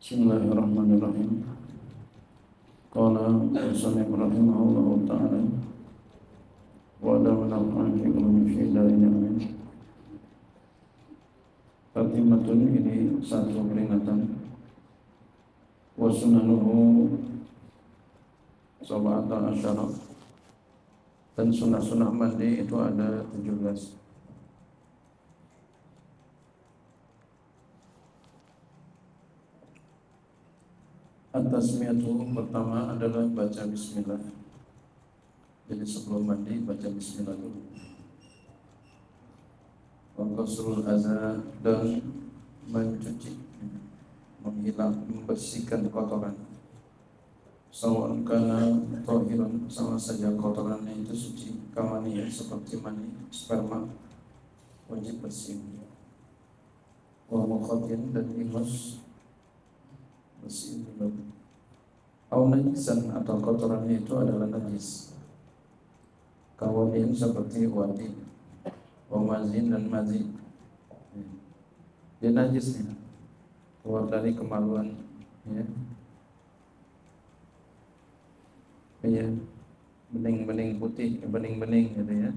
Bismillahirrahmanirrahim. Qala Musannif rahimahullah taala wa dawna al-fiqh fi darin amin. Fatimatun ini satu peringatan wa sunanuhu sab'ata asyara dan sunnah-sunnah mandi itu ada 17 At-tasmiyatu pertama adalah baca bismillah. Jadi sebelum mandi baca bismillah dulu. Waqasul azza dan mencuci menghilang membersihkan kotoran. Sawan kana tahiran sama saja kotorannya itu suci kamani ya seperti mani sperma wajib bersih. Wa mukhatin dan ingus bersih dulu au najisan atau kotorannya itu adalah najis. Kawanin seperti wadi wamazin dan mazi. Dia ya. keluar dari kemaluan ya. Iya bening-bening putih bening-bening gitu ya.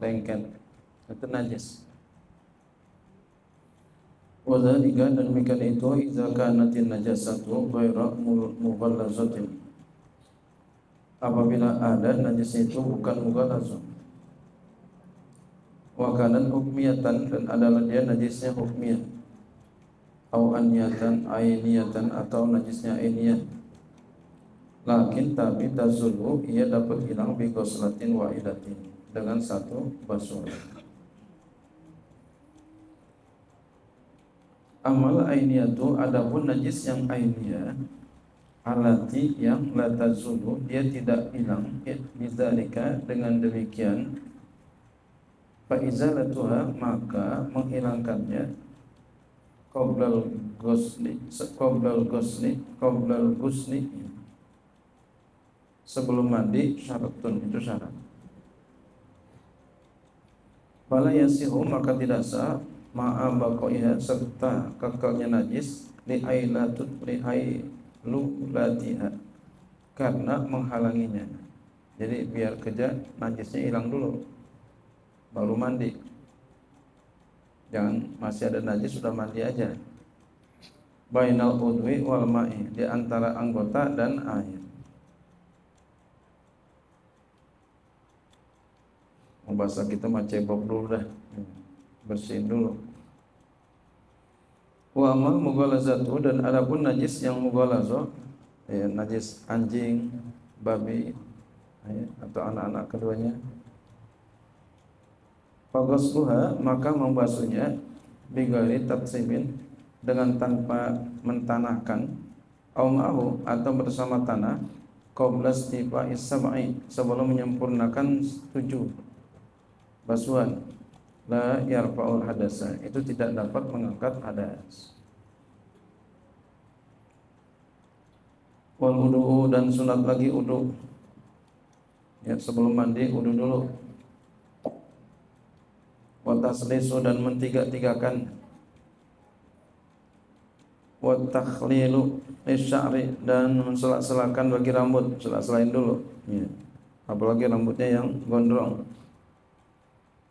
Lengket. Itu najis Wadhalika dan demikian itu Iza kanatin najasatu Ghaira mughallazatin Apabila ada najis itu bukan mughallazah Wakanan hukmiyatan Dan adalah dia najisnya hukmiyah. Au aniyatan Ainiyatan atau najisnya ainiyah. Lakin tapi tazulu Ia dapat hilang Bikoslatin wa'idatin Dengan satu basuhan amal ainiyatu adapun najis yang ainiyah alati yang la tazulu dia tidak hilang ya, bizalika dengan demikian fa izalatuha maka menghilangkannya qoblal ghusli qoblal ghusli qoblal ghusli sebelum mandi syaratun itu syarat. Fala yasihu maka tidak sah ma'a baqaiha serta kekalnya najis li ailatut li ailulatiha karena menghalanginya. Jadi biar kerja najisnya hilang dulu. Baru mandi. Jangan masih ada najis sudah mandi aja. Bainal udwi wal ma'i di antara anggota dan air bahasa kita mah cebok dulu dah bersihin dulu. Wa amal mughalazatu dan adapun najis yang mughalazo ya, najis anjing babi ya, atau anak-anak keduanya. Faghasluha maka membasuhnya bigari tatsimin dengan tanpa mentanahkan au atau bersama tanah qabla istifa isma'i sebelum menyempurnakan tujuh basuhan la yarfa'ul hadasa. Itu tidak dapat mengangkat hadas. Wal wudu dan sunat lagi wudu. Ya sebelum mandi wudu dulu. Wa taslisu dan mentiga-tigakan. Wa takhlilu isyari dan menselak-selakan bagi rambut. Selak-selain dulu. Ya. apalagi rambutnya yang gondrong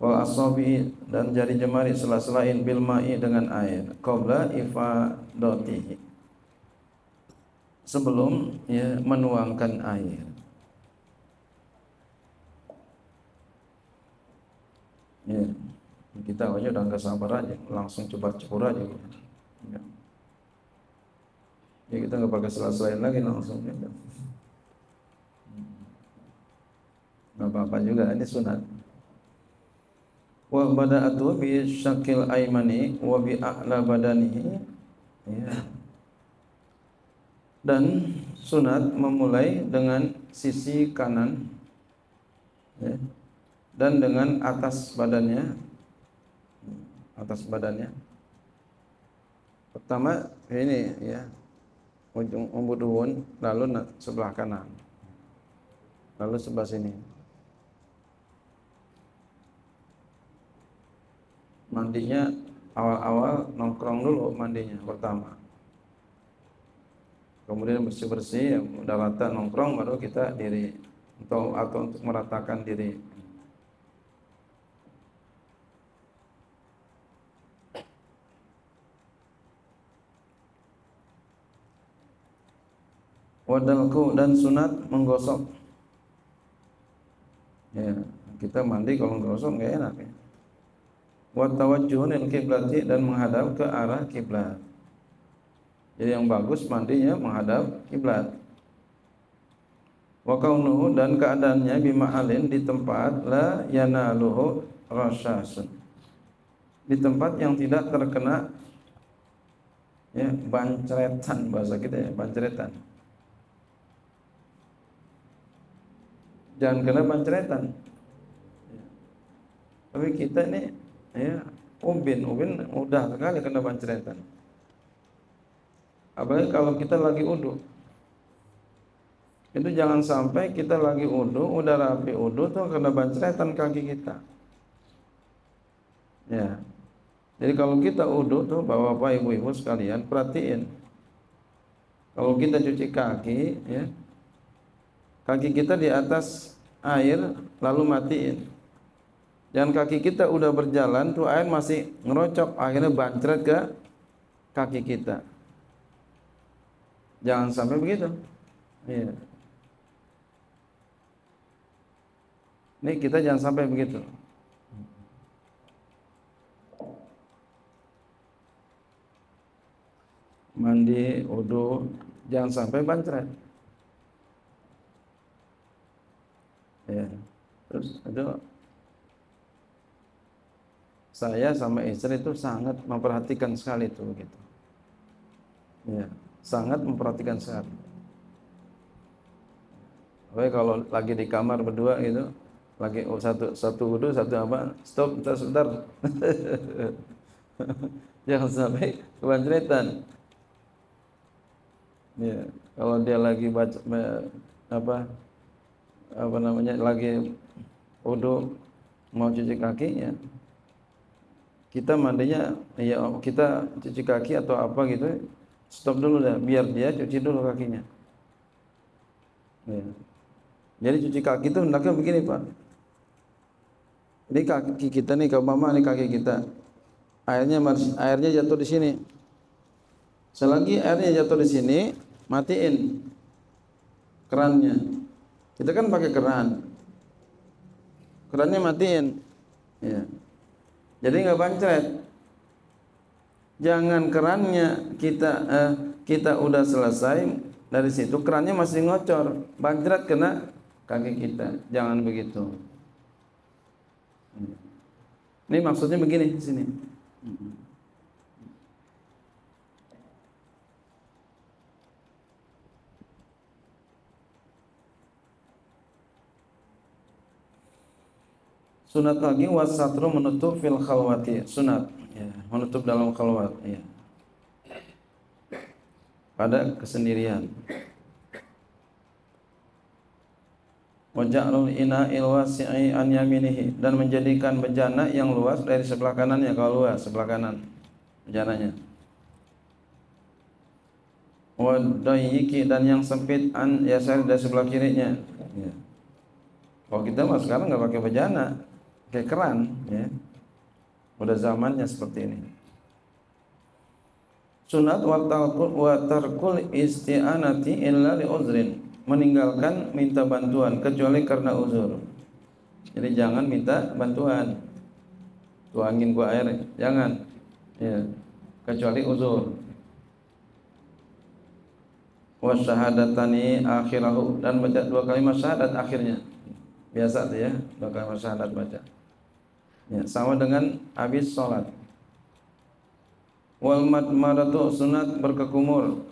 wal asabi dan jari jemari sela-selain bil ma'i dengan air. Qabla ifadatihi. Sebelum ya menuangkan air. Ya kita aja udah nggak sabar aja langsung coba cukur aja. Ya, ya kita nggak pakai sela-selain lagi langsung ya. nggak apa-apa juga ini sunat wa bada'atu bi syakil aymani wa bi a'la badanihi. Ya. dan sunat memulai dengan sisi kanan. Ya. dan dengan atas badannya. Atas badannya. Pertama ini ya. Ujung umbuduhun lalu sebelah kanan. Lalu sebelah sini mandinya awal-awal nongkrong dulu mandinya pertama. Kemudian bersih bersih udah rata nongkrong baru kita diri atau atau untuk meratakan diri. Wadalku dan sunat menggosok. Ya kita mandi kalau menggosok nggak enak ya wa tawajjuhun kiblati dan menghadap ke arah kiblat. Jadi yang bagus mandinya menghadap kiblat. Wa kaunuhu dan keadaannya bima'alin di tempat la yanaluhu rasyasun. Di tempat yang tidak terkena ya bancretan bahasa kita ya bancretan. Jangan kena pancretan tapi kita ini ya ubin ubin mudah sekali kena pancretan apalagi kalau kita lagi uduk itu jangan sampai kita lagi uduk udah rapi uduk tuh kena pancretan kaki kita. Ya. Jadi kalau kita uduk tuh bapak-bapak ibu-ibu sekalian perhatiin. Kalau kita cuci kaki ya kaki kita di atas air lalu matiin dan kaki kita udah berjalan tuh air masih ngerocok. Akhirnya bancret ke kaki kita. Jangan sampai begitu. Iya. Ini kita jangan sampai begitu. Mandi, wudhu, jangan sampai bancret. ya terus itu saya sama istri itu sangat memperhatikan sekali itu gitu. Ya sangat memperhatikan sekali. Oke kalau lagi di kamar berdua gitu lagi oh, satu satu wudhu satu apa stop sebentar sebentar. Jangan sampai kebancetan. Ya kalau dia lagi baca apa apa namanya lagi wudhu mau cuci kaki ya kita mandinya ya kita cuci kaki atau apa gitu stop dulu dah biar dia cuci dulu kakinya ya. jadi cuci kaki itu hendaknya begini pak ini kaki kita nih kalau mama ini kaki kita airnya airnya jatuh di sini selagi airnya jatuh di sini matiin kerannya kita kan pakai keran. Kerannya matiin. Ya. Jadi nggak bancret. Jangan kerannya kita eh, kita udah selesai dari situ kerannya masih ngocor, bancret kena kaki kita. Jangan begitu. Ini maksudnya begini sini. Sunat lagi wasatru menutup fil khalwati. Sunat ya, menutup dalam khalwat ya. Pada kesendirian. Waja'lul ina'il wasi'i an yaminihi dan menjadikan bejana yang luas dari sebelah kanannya kalau luas sebelah kanan bejananya. Wadayiki dan yang sempit an yasar dari sebelah kirinya. Ya. Kalau kita mah sekarang nggak pakai bejana, kayak keran ya. Udah zamannya seperti ini. Sunat wa tarkul isti'anati illa li uzrin. Meninggalkan minta bantuan kecuali karena uzur. Jadi jangan minta bantuan. Tuangin gua air jangan. Ya. Kecuali uzur. Wa syahadatani akhirahu. Dan baca dua kalimat syahadat akhirnya. Biasa tuh ya dua kalimat syahadat baca ya, sama dengan habis sholat. Wal madmadatu sunat berkekumur.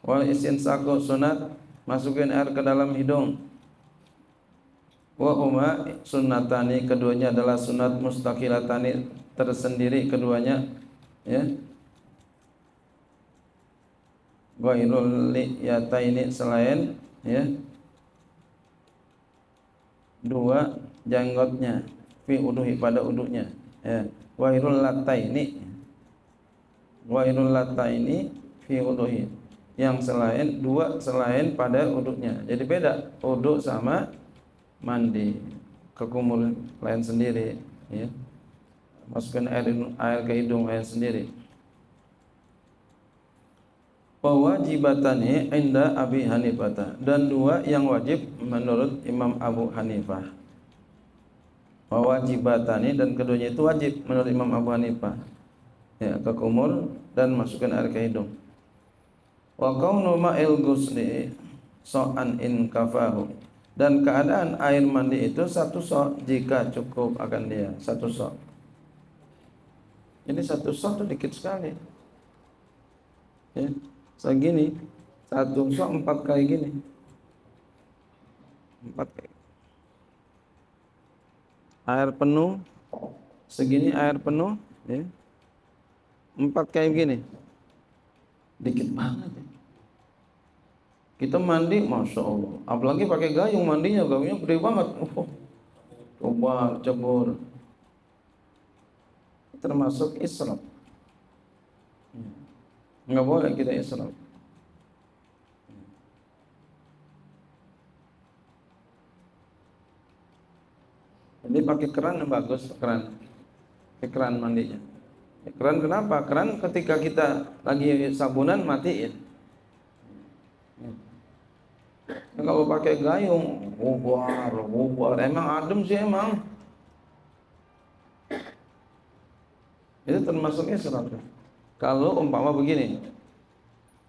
Wal istinsaku sunat masukin air ke dalam hidung. Wa huma sunnatani keduanya adalah sunat mustaqilatani tersendiri keduanya ya. Ghairul liyataini selain ya. Dua janggotnya fi uduhi pada uduknya ya wairul lataini wairul lataini fi uduhi yang selain dua selain pada uduknya. Jadi beda uduk sama mandi ke kumur lain sendiri ya. Masukkan air air ke hidung lain sendiri. Wajibatani inda Abi Hanifah dan dua yang wajib menurut Imam Abu Hanifah. Wajibatani dan keduanya itu wajib menurut Imam Abu Hanifah. Ya, ke kumur dan masukkan air ke hidung. Wa kaunu ma'il ghusli so'an in kafahu. Dan keadaan air mandi itu satu sok jika cukup akan dia satu sok ini satu sok itu dikit sekali. Ya segini. Satu sok empat kali gini. Empat kali air penuh segini air penuh ya empat kali gini dikit banget ya kita mandi, masya Allah. Apalagi pakai gayung mandinya, gayungnya gede banget. Oh, coba cebur. Termasuk israf. Enggak boleh kita israf. Jadi pakai keran yang bagus, keran. Keran mandinya. Keran kenapa? Keran ketika kita lagi sabunan matiin. Nah, kalau pakai gayung, bubar, bubar. Emang adem sih emang. Itu termasuknya serat. Kalau umpama begini,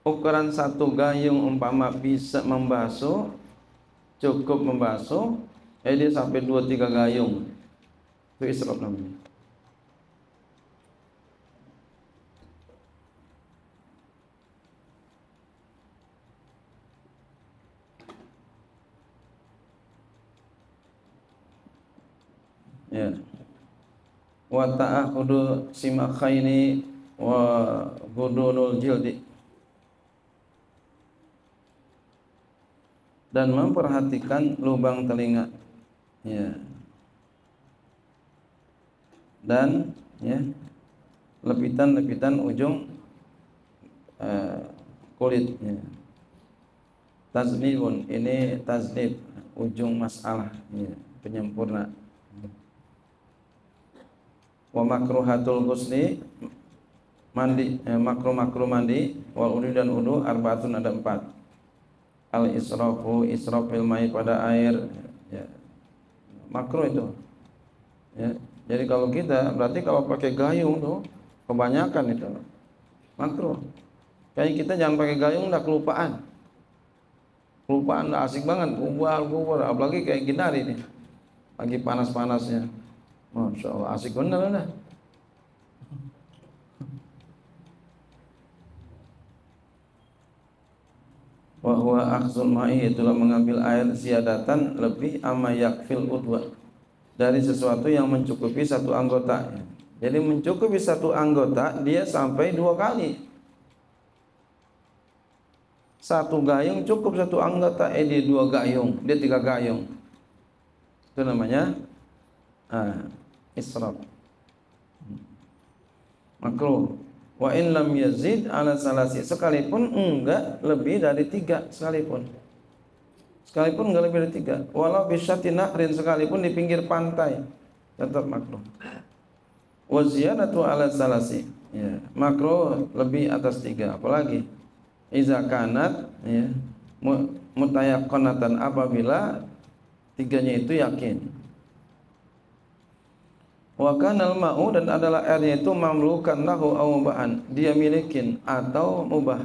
ukuran satu gayung umpama bisa membasuh, cukup membasuh, eh dia sampai dua tiga gayung. Itu israf namanya. ya wa ta'ahudu simakhaini wa budunul jildi dan memperhatikan lubang telinga ya dan ya lepitan-lepitan ujung uh, kulit ya. taznibun ini taznib ujung masalah ya, penyempurna wa makruhatul ghusli mandi eh, makruh makruh mandi wal udu dan udu arbaatun ada empat al israfu israf fil mai pada air. Makruh itu. Ya. jadi kalau kita berarti kalau pakai gayung tuh kebanyakan itu makruh kayak kita jangan pakai gayung udah kelupaan. Kelupaan udah asik banget kubur kubur apalagi kayak kita hari ini. Lagi panas-panasnya. Masya Allah, asik bener lah. Wahwa akhzul ma'i itulah mengambil air ziyadatan lebih ama yakfil udwa dari sesuatu yang mencukupi satu anggota. Jadi mencukupi satu anggota dia sampai dua kali. Satu gayung cukup satu anggota, eh dia dua gayung, dia tiga gayung. Itu namanya ah, israf makruh wa in lam yazid ala salasi. Sekalipun enggak lebih dari tiga sekalipun. Sekalipun enggak lebih dari tiga. Walau bisyati nahrin sekalipun di pinggir pantai. Tetap makruh. Wa ziyadatu ala salasi. Ya makruh lebih atas tiga. Apalagi? Iza kanat ya mutayaqqanatan apabila tiganya itu yakin wa kanal ma'u dan adalah airnya itu mamlukan lahu au mubahan dia milikin atau mubah.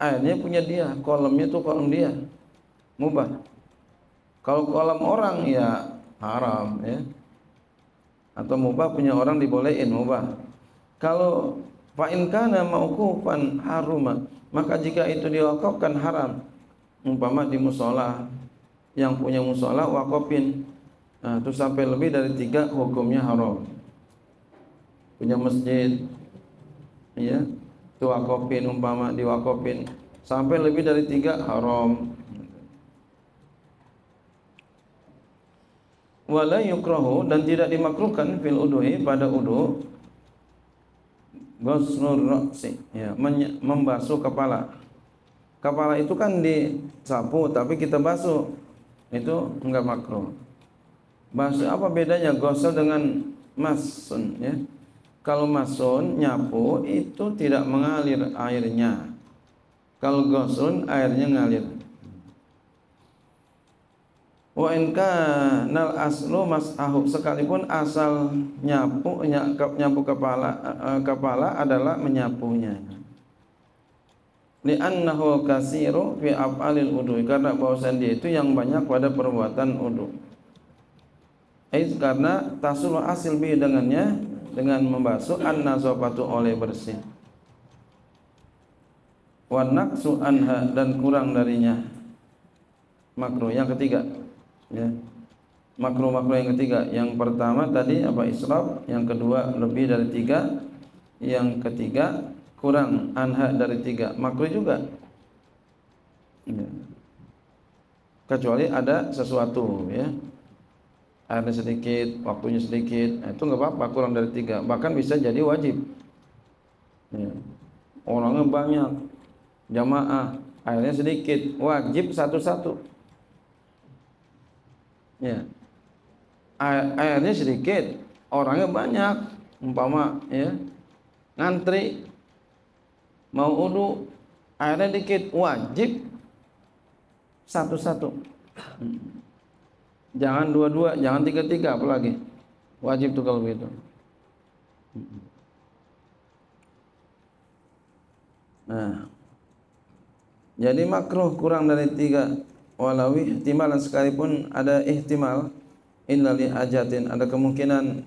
Airnya punya dia kolamnya itu kolam dia. Mubah. Kalau kolam orang ya haram ya. Atau mubah punya orang dibolehin mubah. Kalau fa in kana mauqufan haruma maka jika itu diwakafkan haram umpama di musola yang punya musola wakafin Nah, itu sampai lebih dari tiga hukumnya haram. Punya masjid, ya, itu wakopin umpama diwakopin sampai lebih dari tiga haram. Wala yukrahu dan tidak dimakruhkan fil udhui pada udu gosnur roksi ya membasuh kepala kepala itu kan disapu tapi kita basuh itu enggak makruh basuh apa bedanya gosel dengan masun ya? Kalau masun nyapu itu tidak mengalir airnya. Kalau gosel airnya ngalir. Wa in nal aslu mas'ahu sekalipun asal nyapu nyapu kepala eh, kepala adalah menyapunya. Li'annahu kasiru fi af'alil wudu karena bahwasan dia itu yang banyak pada perbuatan wudu Ais karena tasul asil bi dengannya dengan membasuh an nazafatu oleh bersih. Wa naqsu anha dan kurang darinya. Makruh yang ketiga ya. Makruh-makruh yang ketiga. Yang pertama tadi apa israf. Yang kedua lebih dari tiga. Yang ketiga kurang anha dari tiga. Makruh juga. Ya. kecuali ada sesuatu ya airnya sedikit waktunya sedikit. Nah, itu nggak apa-apa kurang dari tiga. Bahkan bisa jadi wajib. Ya. orangnya banyak jamaah airnya sedikit. Wajib satu-satu. Ya. Air, airnya sedikit orangnya banyak. Umpama ya ngantri mau udu airnya dikit. Wajib satu-satu jangan dua-dua jangan tiga-tiga apalagi. Wajib tuh kalau begitu. Nah. Jadi makruh kurang dari tiga. Walau ihtimalan sekalipun ada ihtimal illa li hajatin ada kemungkinan.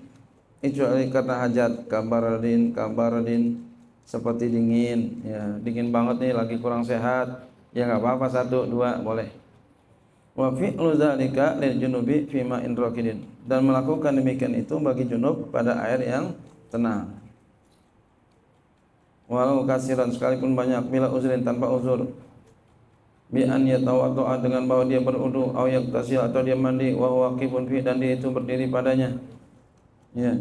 Kecuali karena hajat kabaradin kabaradin seperti dingin. Ya dingin banget nih lagi kurang sehat. Ya nggak apa-apa satu dua boleh wa fi'lu dzalika lil junubi fi ma'in rakidin dan melakukan demikian itu bagi junub pada air yang tenang. Walau kasiran sekalipun banyak bila uzrin tanpa uzur. Bi an yatawaddoa dengan bahwa dia berudu atau yaktasil atau dia mandi wa waqifun fi dan dia itu berdiri padanya. Ya.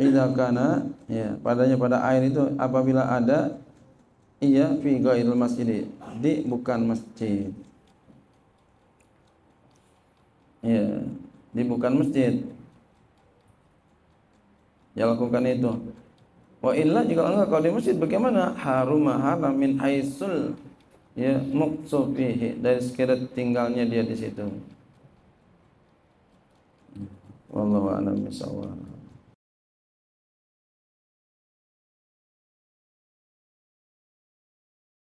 Idza kana ya padanya pada air itu apabila ada iya fi ghairil masjid di bukan masjid. Ya di bukan masjid. Ya lakukan itu. Wa illa jika enggak. Kalau di masjid bagaimana? Harum haram min haisul ya muqsu dari sekira tinggalnya dia di situ. Wallahu a'lam bishawab